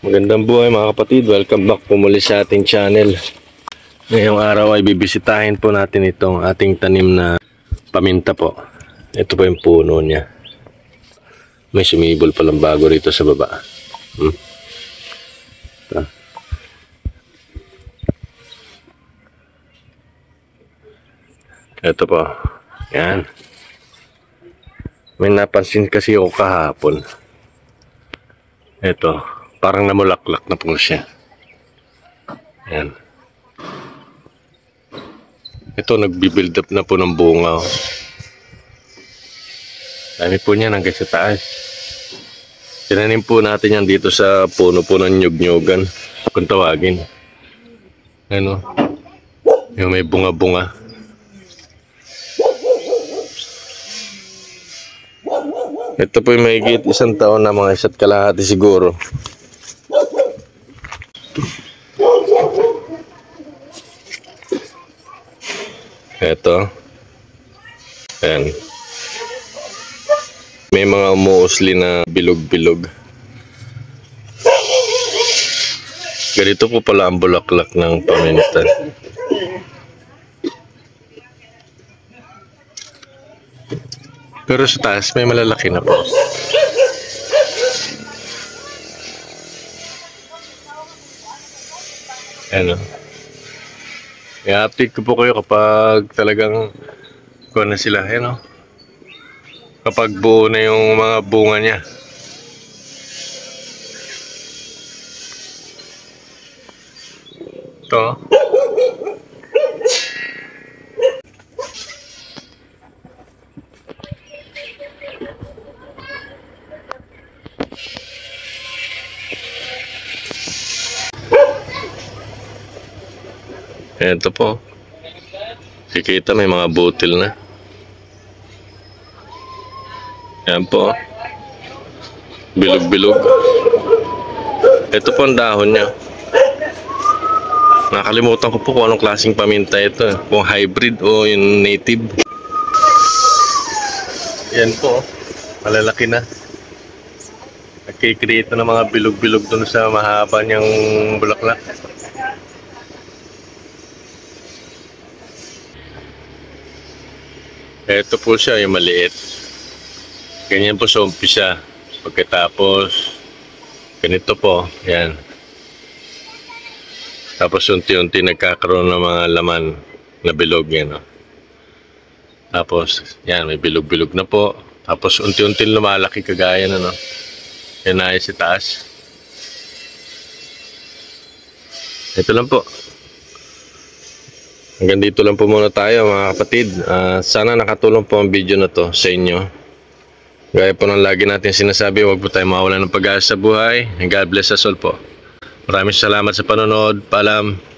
Magandang buhay mga kapatid. Welcome back po muli sa ating channel. Ngayong araw ay bibisitahin po natin itong ating tanim na paminta po. Ito po yung puno niya. May sumibol palang bago rito sa baba. Hmm? Ito. Po. Yan. May napansin kasi ako kahapon. Ito. Parang namulaklak na po siya. Yan. Ito, nagbi-build up na po ng bunga. oh. Dami po niyan hanggang sa taas. Tinanim po natin yan dito sa puno po ng nyug-nyugan. Kung tawagin. Ano? Yung may bunga-bunga. Ito po yung mahigit isang taon na mga isa't kalahati siguro. Ito. Ayan. May mga umuusli na bilog-bilog. Ganito po pala ang bulaklak ng paminta. Pero sa taas may malalaki na po. Ano? I-update ko po kayo kapag talagang kuha na sila. Ano? Kapag buo na yung mga bunga niya. Ito. Ito po. Kikita may mga butil na. Yan po. Bilog-bilog. Ito po ang dahon niya. Nakalimutan ko po kung anong klaseng paminta ito. eh. Kung hybrid o yung native. Yan po. Malalaki na. Nagkikreate na ng mga bilog-bilog dun sa mahaba niyang bulaklak. Ito po siya, yung maliit. Ganyan po sa umpisa. Pagkatapos, ganito po, yan. Tapos unti-unti nagkakaroon ng mga laman na bilog yan. oh. Tapos, yan, may bilog-bilog na po. Tapos unti-unti lumalaki kagaya na, no? Yan na sa taas. Ito lang po. Hanggang dito lang po muna tayo mga kapatid. Ah, sana nakatulong po ang video na to sa inyo. Gaya po ng lagi natin sinasabi, huwag po tayo mawala ng pag-asa sa buhay. And God bless us all po. Maraming salamat sa panonood. Paalam.